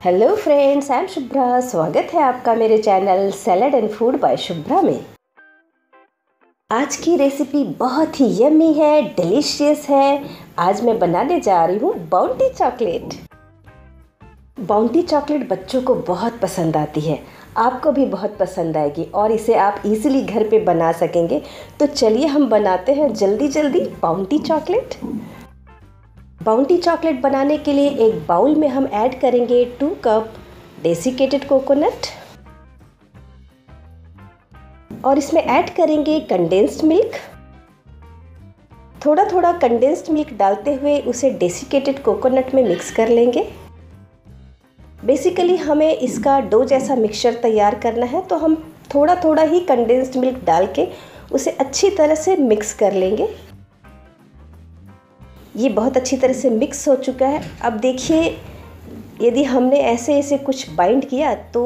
Hello friends I am Shubhra स्वागत है आपका मेरे channel salad and food by Shubhra में। आज की रेसिपी बहुत ही यम्मी है डिलीशियस है। आज मैं बनाने जा रही हूँ बाउंटी चॉकलेट बाउंटी चॉकलेट बच्चों को बहुत पसंद आती है। आपको भी बहुत पसंद आएगी और इसे आप इजीली घर पे बना सकेंगे। तो चलिए हम बनाते हैं जल्दी जल्दी बाउंटी चॉकलेट बाउंटी चॉकलेट बनाने के लिए एक बाउल में हम ऐड करेंगे टू कप डेसिकेटेड कोकोनट और इसमें ऐड करेंगे कंडेंस्ड मिल्क थोड़ा थोड़ा कंडेंस्ड मिल्क डालते हुए उसे डेसिकेटेड कोकोनट में मिक्स कर लेंगे. बेसिकली हमें इसका डो जैसा मिक्सचर तैयार करना है तो हम थोड़ा थोड़ा ही कंडेंस्ड मिल्क डाल के उसे अच्छी तरह से मिक्स कर लेंगे. ये बहुत अच्छी तरह से मिक्स हो चुका है। अब देखिए, यदि हमने ऐसे ऐसे कुछ बाइंड किया तो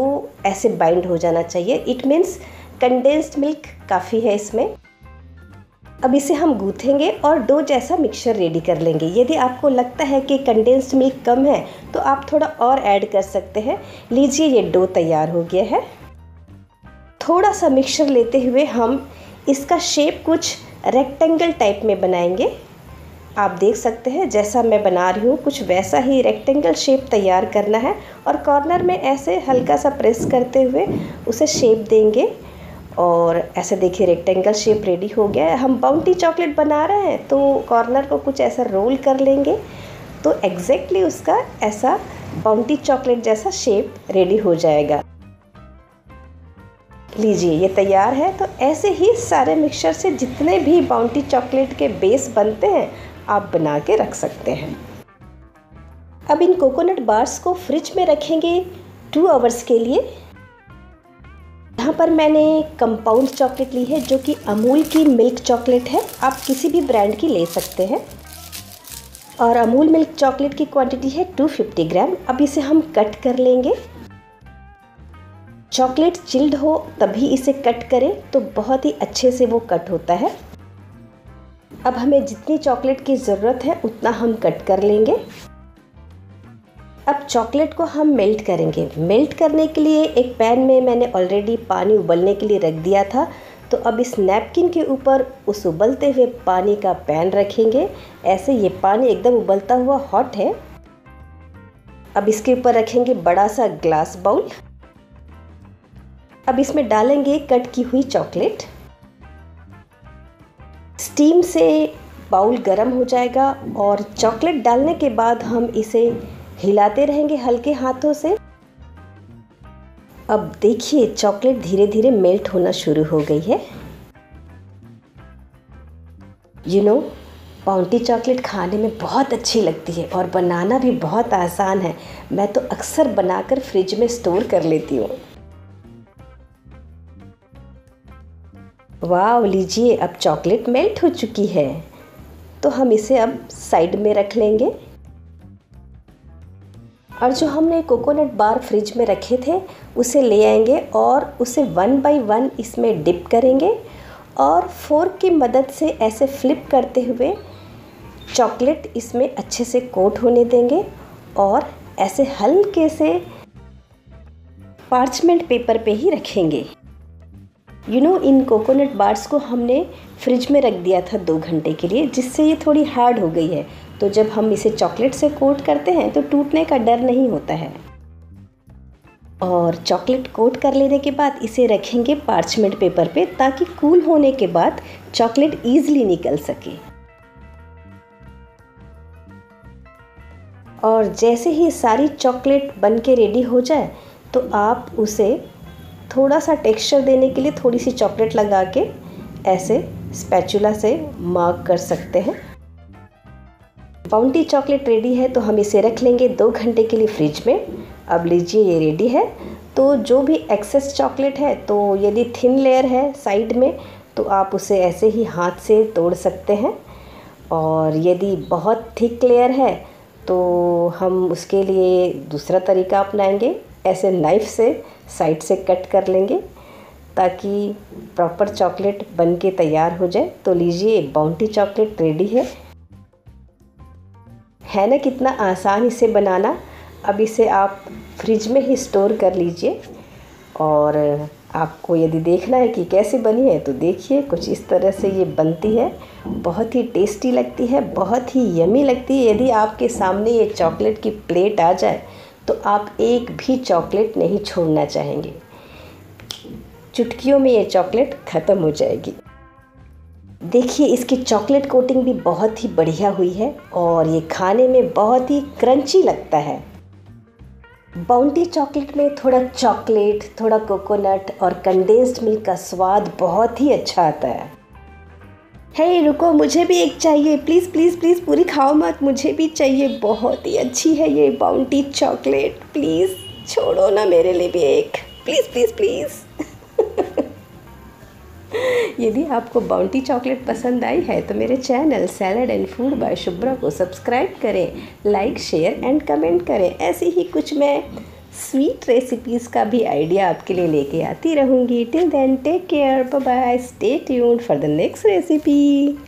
ऐसे बाइंड हो जाना चाहिए। इट मीन्स कंडेंस्ड मिल्क काफ़ी है इसमें। अब इसे हम गूँथेंगे और डो जैसा मिक्सचर रेडी कर लेंगे। यदि आपको लगता है कि कंडेंस्ड मिल्क कम है तो आप थोड़ा और ऐड कर सकते हैं। लीजिए, ये डो तैयार हो गया है। थोड़ा सा मिक्सचर लेते हुए हम इसका शेप कुछ रेक्टेंगल टाइप में बनाएँगे। आप देख सकते हैं, जैसा मैं बना रही हूँ, कुछ वैसा ही रेक्टेंगल शेप तैयार करना है और कॉर्नर में ऐसे हल्का सा प्रेस करते हुए उसे शेप देंगे और ऐसे देखिए रेक्टेंगल शेप रेडी हो गया है। हम बाउंटी चॉकलेट बना रहे हैं तो कॉर्नर को कुछ ऐसा रोल कर लेंगे तो एग्जैक्टली उसका ऐसा बाउंटी चॉकलेट जैसा शेप रेडी हो जाएगा। लीजिए, ये तैयार है तो ऐसे ही सारे मिक्सचर से जितने भी बाउंटी चॉकलेट के बेस बनते हैं आप बना के रख सकते हैं। अब इन कोकोनट बार्स को फ्रिज में रखेंगे टू आवर्स के लिए। यहाँ पर मैंने कंपाउंड चॉकलेट ली है, जो कि अमूल की मिल्क चॉकलेट है। आप किसी भी ब्रांड की ले सकते हैं। और अमूल मिल्क चॉकलेट की क्वांटिटी है 250 ग्राम अब इसे हम कट कर लेंगे। चॉकलेट चिल्ड हो, तभी इसे कट करें तो बहुत ही अच्छे से वो कट होता है। अब हमें जितनी चॉकलेट की ज़रूरत है, उतना हम कट कर लेंगे। अब चॉकलेट को हम मेल्ट करेंगे। मेल्ट करने के लिए एक पैन में मैंने ऑलरेडी पानी उबलने के लिए रख दिया था। तो अब इस नैपकिन के ऊपर उस उबलते हुए पानी का पैन रखेंगे। ऐसे ये पानी एकदम उबलता हुआ हॉट है। अब इसके ऊपर रखेंगे बड़ा सा ग्लास बाउल। अब इसमें डालेंगे कट की हुई चॉकलेट। स्टीम से बाउल गर्म हो जाएगा और चॉकलेट डालने के बाद हम इसे हिलाते रहेंगे हल्के हाथों से। अब देखिए चॉकलेट धीरे धीरे मेल्ट होना शुरू हो गई है। यू नो पाउंटी चॉकलेट खाने में बहुत अच्छी लगती है और बनाना भी बहुत आसान है। मैं तो अक्सर बनाकर फ्रिज में स्टोर कर लेती हूँ। वाह लीजिए, अब चॉकलेट मेल्ट हो चुकी है। तो हम इसे अब साइड में रख लेंगे। और जो हमने कोकोनट बार फ्रिज में रखे थे, उसे ले आएँगे और उसे वन बाय वन इसमें डिप करेंगे। और फोर्क की मदद से ऐसे फ्लिप करते हुए चॉकलेट इसमें अच्छे से कोट होने देंगे और ऐसे हल्के से पार्चमेंट पेपर पे ही रखेंगे। यू नो इन कोकोनट बार्स को हमने फ्रिज में रख दिया था दो घंटे के लिए, जिससे ये थोड़ी हार्ड हो गई है। तो जब हम इसे चॉकलेट से कोट करते हैं तो टूटने का डर नहीं होता है। और चॉकलेट कोट कर लेने के बाद इसे रखेंगे पार्चमेंट पेपर पे, ताकि कूल होने के बाद चॉकलेट ईजिली निकल सके। और जैसे ही सारी चॉकलेट बन के रेडी हो जाए तो आप उसे थोड़ा सा टेक्सचर देने के लिए थोड़ी सी चॉकलेट लगा के ऐसे स्पैचुला से मार्क कर सकते हैं। बाउंटी चॉकलेट रेडी है तो हम इसे रख लेंगे दो घंटे के लिए फ्रिज में। अब लीजिए ये रेडी है। तो जो भी एक्सेस चॉकलेट है तो यदि थिन लेयर है साइड में तो आप उसे ऐसे ही हाथ से तोड़ सकते हैं। और यदि बहुत थिक लेयर है तो हम उसके लिए दूसरा तरीका अपनाएँगे। ऐसे नाइफ से साइड से कट कर लेंगे ताकि प्रॉपर चॉकलेट बन के तैयार हो जाए। तो लीजिए बाउंटी चॉकलेट रेडी है। है ना कितना आसान इसे बनाना? अब इसे आप फ्रिज में ही स्टोर कर लीजिए। और आपको यदि देखना है कि कैसे बनी है तो देखिए, कुछ इस तरह से ये बनती है। बहुत ही टेस्टी लगती है, बहुत ही यमी लगती है। यदि आपके सामने ये चॉकलेट की प्लेट आ जाए तो आप एक भी चॉकलेट नहीं छोड़ना चाहेंगे। चुटकियों में ये चॉकलेट ख़त्म हो जाएगी। देखिए, इसकी चॉकलेट कोटिंग भी बहुत ही बढ़िया हुई है और ये खाने में बहुत ही क्रंची लगता है। बाउंटी चॉकलेट में थोड़ा चॉकलेट, थोड़ा कोकोनट और कंडेंस्ड मिल्क का स्वाद बहुत ही अच्छा आता है। है hey, रुको मुझे भी एक चाहिए। प्लीज़ प्लीज़ प्लीज़ पूरी खाओ मत। मुझे भी चाहिए। बहुत ही अच्छी है ये बाउंटी चॉकलेट प्लीज़ छोड़ो ना मेरे लिए भी एक। प्लीज़ प्लीज़ प्लीज़ यदि आपको बाउंटी चॉकलेट पसंद आई है तो मेरे channel salad and food by Shubhra को सब्सक्राइब करें लाइक शेयर एंड कमेंट करें। ऐसी ही कुछ मैं स्वीट रेसिपीज़ का भी आइडिया आपके लिए लेके आती रहूँगी. Till then take care bye stay tuned for the next recipe